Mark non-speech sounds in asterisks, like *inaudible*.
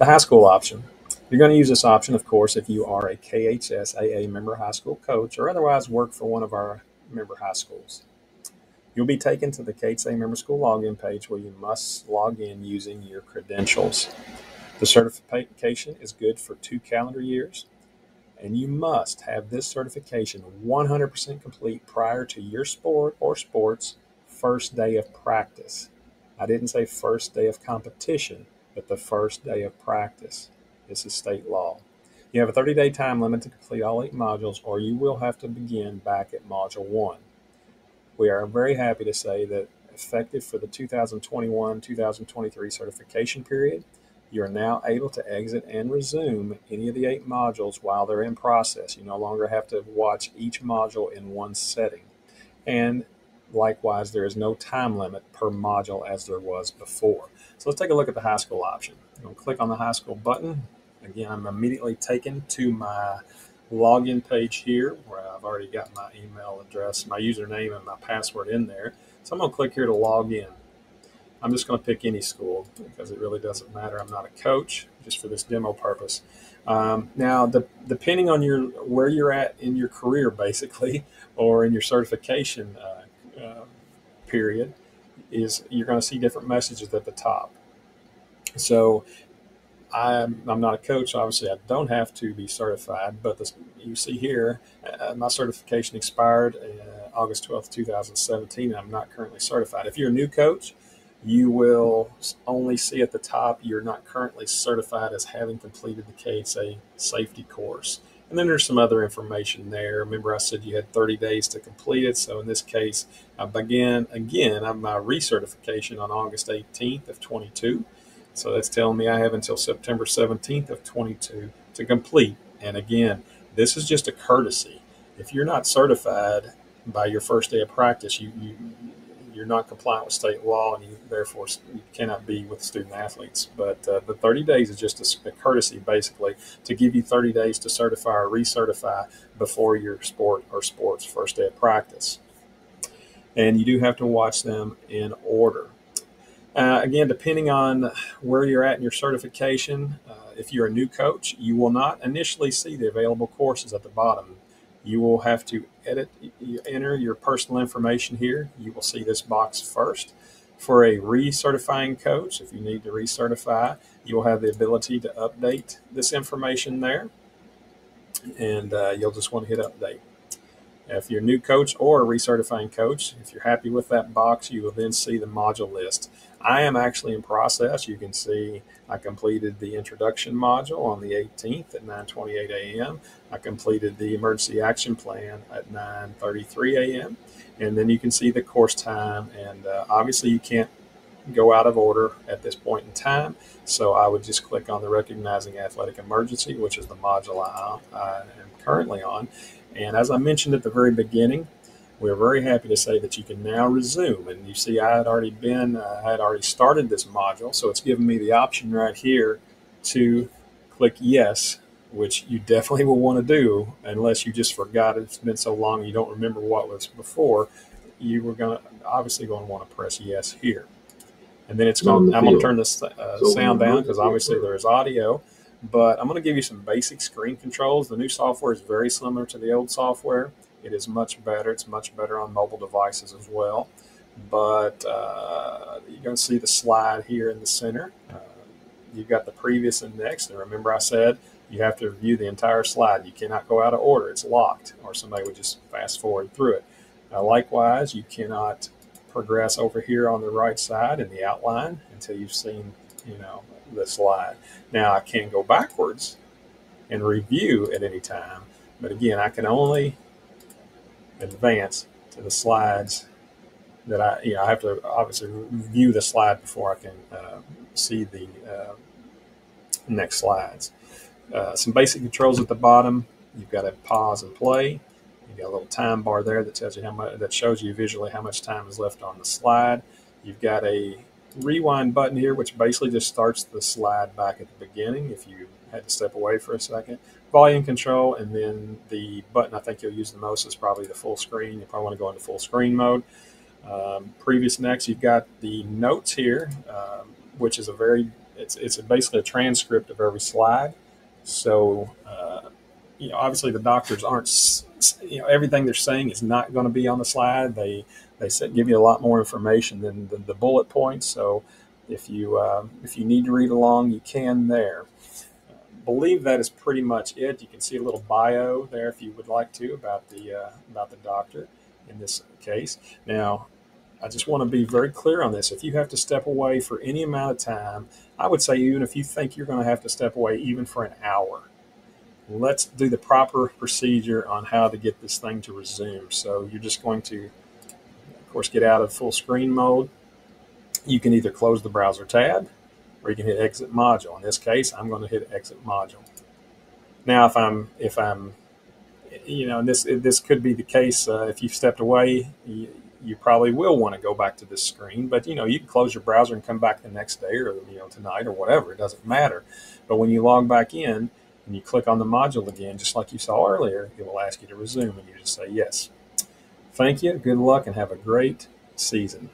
The high school option. You're going to use this option, of course, if you are a KHSAA member high school coach or otherwise work for one of our member high schools. You'll be taken to the KHSAA member school login page where you must log in using your credentials. The certification is good for two calendar years, and you must have this certification 100% complete prior to your sport or sports first day of practice. I didn't say first day of competition, but the first day of practice. This is state law. You have a 30 day time limit to complete all eight modules, or you will have to begin back at Module 1. We are very happy to say that effective for the 2021 2023 certification period, you are now able to exit and resume any of the eight modules while they're in process. You no longer have to watch each module in one setting. And likewise, there is no time limit per module as there was before. So let's take a look at the high school option. I'm going to click on the high school button Again, I'm immediately taken to my login page here where I've already got my email address, my username, and my password in there. So I'm going to click here to log in. I'm just going to pick any school because it really doesn't matter. I'm not a coach, just for this demo purpose. Um, now, the, depending on your where you're at in your career, basically, *laughs* or in your certification uh, uh, period, is you're going to see different messages at the top. So I'm, I'm not a coach, obviously I don't have to be certified, but this, you see here, uh, my certification expired uh, August 12th, 2017. and I'm not currently certified. If you're a new coach, you will only see at the top you're not currently certified as having completed the KSA safety course. And then there's some other information there. Remember, I said you had 30 days to complete it. So in this case, I began again I'm my recertification on August 18th of 22. So that's telling me I have until September 17th of 22 to complete. And again, this is just a courtesy. If you're not certified by your first day of practice, you, you you're not compliant with state law, and you therefore you cannot be with student athletes. But uh, the 30 days is just a, a, courtesy, basically, to give you 30 days to certify or recertify before your sport or sports first day of practice. And you do have to watch them in order. Uh, again, depending on where you're at in your certification, uh, if you're a new coach, you will not initially see the available courses at the bottom. You will have to edit, you enter your personal information here. You will see this box first. For a recertifying coach, if you need to recertify, you will have the ability to update this information there. And uh, you'll just want to hit update. If you're a new coach or a recertifying coach, if you're happy with that box, you will then see the module list. I am actually in process. You can see I completed the introduction module on the 18th at 9:28 a.m. I completed the emergency action plan at 9:33 a.m. And then you can see the course time. And uh, obviously, you can't go out of order at this point in time. So I would just click on the recognizing athletic emergency, which is the module I, I am currently on. And as I mentioned at the very beginning, we're very happy to say that you can now resume. And you see, I had already been, uh, I had already started this module, so it's given me the option right here to click yes, which you definitely will want to do unless you just forgot it's been so long you don't remember what was before. You were going to obviously going to want to press yes here. And then it's going. I'm going to turn this uh, sound down because obviously there's audio. But I'm going to give you some basic screen controls. The new software is very similar to the old software. It is much better. It's much better on mobile devices as well. But uh, you're going to see the slide here in the center. Uh, you've got the previous and next. And remember, I said you have to view the entire slide. You cannot go out of order. It's locked, or somebody would just fast forward through it. Now, likewise, you cannot progress over here on the right side in the outline until you've seen, you know, the slide. Now, I can go backwards and review at any time, but again, I can only advance to the slides that I, you know, I have to obviously view the slide before I can uh, see the uh, next slides. Uh, some basic controls at the bottom. You've got a pause and play. You've got a little time bar there that tells you how much, that shows you visually how much time is left on the slide. You've got a rewind button here, which basically just starts the slide back at the beginning if you had to step away for a second volume control, and then the button I think you'll use the most is probably the full screen. You probably want to go into full screen mode. Um, previous next, you've got the notes here, um, which is a very it's it's basically a transcript of every slide. So uh, you know, obviously the doctors aren't you know everything they're saying is not going to be on the slide. They they said give you a lot more information than the, bullet points. So if you uh, if you need to read along, you can there. Uh, believe that is pretty much it. You can see a little bio there if you would like to about the uh, about the doctor in this case. Now, I just want to be very clear on this. If you have to step away for any amount of time, I would say even if you think you're going to have to step away even for an hour, let's do the proper procedure on how to get this thing to resume. So you're just going to, of course, get out of full screen mode. You can either close the browser tab or you can hit exit module. In this case, I'm going to hit exit module. Now, if I'm if I'm you know, this this could be the case uh, if you've stepped away. You, you probably will want to go back to this screen, but you know you can close your browser and come back the next day or you know tonight or whatever. It doesn't matter. But when you log back in and you click on the module again, just like you saw earlier, it will ask you to resume, and you just say yes. Thank you. Good luck, and have a great season.